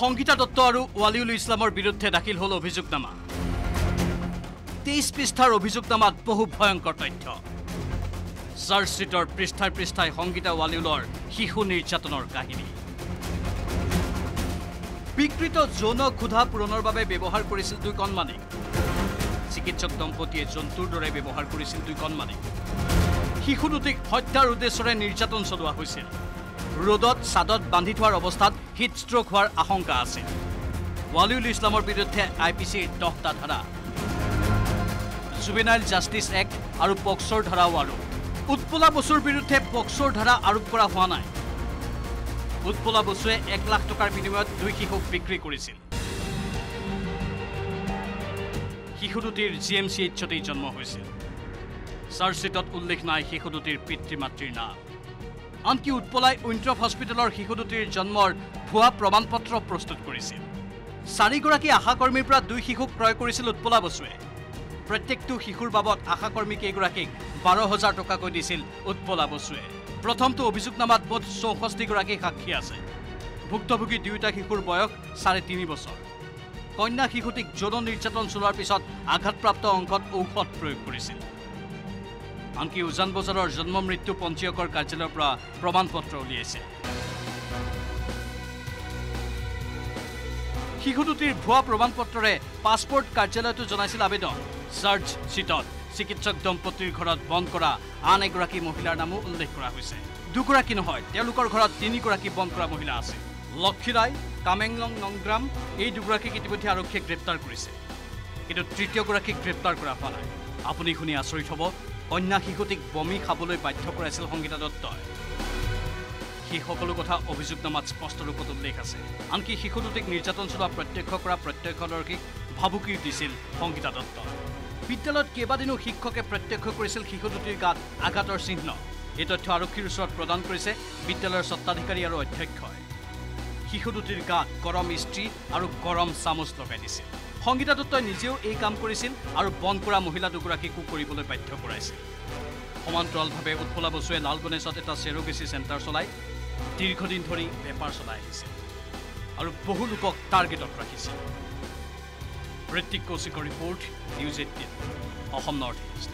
সংগীতা দত্ত আৰু ৱালিউল ইছলামৰ বিৰুদ্ধে দাখিল হ'ল অভিযোগনামা। তেইছ পৃষ্ঠাৰ অভিযোগনামাত বহু ভয়ংকৰ তথ্য। চাৰ্জশ্বিটৰ পৃষ্ঠাই পৃষ্ঠাই সংগীতা ৱালিউলৰ শিশু নিৰ্যাতনৰ কাহিনী। বিকৃত যৌন ক্ষুধা পূৰণৰ বাবে ব্যৱহাৰ কৰিছিল দুই কণমানিক চিকিৎসক দম্পতীয়ে জন্তুৰ দৰে ব্যৱহাৰ কৰিছিল দুই কণমানিক শিশু দুটিক হত্যাৰ উদ্দেশ্যৰে নিৰ্যাতন চলোৱা হৈছিল। ৰ'দত ছাদত বান্ধি থোৱাৰ অৱস্থাত হিট ষ্ট্ৰ'ক হোৱাৰ আশংকা আছিল ৱালিউল ইছলামৰ বিৰুদ্ধে আই পি চিৰ দহটা ধাৰা। জুবেনাইল জাষ্টিছ এক্ট আৰু পক্সৰ ধাৰাও আৰোপ উৎপলা বসুৰ বিৰুদ্ধে পক্সৰ ধাৰা আৰোপ কৰা হোৱা নাই। উৎপলা বসুৱে এক লাখ টকাৰ বিনিময়ত দুই শিশুক বিক্ৰী কৰিছিল। শিশু দুটিৰ জি এম চি এইচতেই জন্ম হৈছিল। চাৰ্জশ্বিটত উল্লেখ নাই শিশু দুটিৰ পিতৃ মাতৃৰ নাম। আনকি উৎপলাই উইণ্ট্ৰফ হস্পিটেলৰ শিশু দুটিৰ জন্মৰ ভুৱা প্ৰমাণ পত্ৰ প্ৰস্তুত কৰিছিল। চাৰিগৰাকী আশাকৰ্মীৰ পৰা দুই শিশুক ক্ৰয় কৰিছিল উৎপলা বসুৱে। প্ৰত্যেকটো শিশুৰ বাবদ আশাকৰ্মী কেইগৰাকীক বাৰ হাজাৰ টকাকৈ দিছিল উৎপলা বসুৱে। প্ৰথমটো অভিযোগনামাত মুঠ চৌষষ্ঠিগৰাকী সাক্ষী আছে। ভুক্তভোগী দুয়োটা শিশুৰ বয়স চাৰে তিনি বছৰ। কন্যা শিশুটিক যৌন নিৰ্যাতন চলোৱাৰ পিছত আঘাতপ্ৰাপ্ত অংশত ঔষধ প্ৰয়োগ কৰিছিল। আনকি উজান বজাৰৰ জন্ম মৃত্যু পঞ্জীয়কৰ কাৰ্যালয়ৰ পৰা প্ৰমাণ পত্ৰ উলিয়াইছে। শিশু দুটিৰ ভুৱা প্ৰমাণ পত্ৰৰে পাছপৰ্ট কাৰ্যালয়তো জনাইছিল আবেদন। চাৰ্জ শ্বীটত চিকিৎসক দম্পতীৰ ঘৰত বন্ধ কৰা আন এগৰাকী মহিলাৰ নামো উল্লেখ কৰা হৈছে। দুগৰাকী নহয় তেওঁলোকৰ ঘৰত তিনিগৰাকী বন্ধ কৰা মহিলা আছে। লক্ষী ৰায় কামেংলং নংগ্ৰাম এই দুগৰাকীক ইতিমধ্যে আৰক্ষীয়ে গ্ৰেপ্তাৰ কৰিছে। কিন্তু তৃতীয়গৰাকীক গ্ৰেপ্তাৰ কৰা হোৱা নাই। আপুনি শুনি আচৰিত হ'ব কন্যা শিশুটিক বমি খাবলৈ বাধ্য কৰাইছিল সংগীতা দত্তই। সেই সকলো কথা অভিযোগনামাত স্পষ্ট ৰূপত উল্লেখ আছে। আনকি শিশু দুটিক নিৰ্যাতন চলোৱা প্ৰত্যক্ষ কৰা প্ৰত্যক্ষদৰ্শীক ভাবুকিও দিছিল সংগীতা দত্ত বিদ্যালয়ত কেইবাদিনো শিক্ষকে প্ৰত্যক্ষ কৰিছিল শিশু দুটিৰ গাত আঘাতৰ চিহ্ন। এই তথ্য আৰক্ষীৰ ওচৰত প্ৰদান কৰিছে বিদ্যালয়ৰ স্বত্বাধিকাৰী আৰু অধ্যক্ষই। শিশু দুটিৰ গাত গৰম ইস্ত্ৰি আৰু গৰম চামুচ লগাই দিছিল। সংগীতা দত্তই নিজেও এই কাম কৰিছিল আৰু বন কৰা মহিলা দুগৰাকীকো কৰিবলৈ বাধ্য কৰাইছিল সমান্তৰালভাৱে উৎফলা বসুৱে লাল এটা চেৰগেচি চেণ্টাৰ চলাই দীৰ্ঘদিন ধৰি বেপাৰ চলাই আহিছিল আৰু বহু লোকক টাৰ্গেটত ৰাখিছিল Hrithik কৌশিকৰ report news eighteen Assam North East.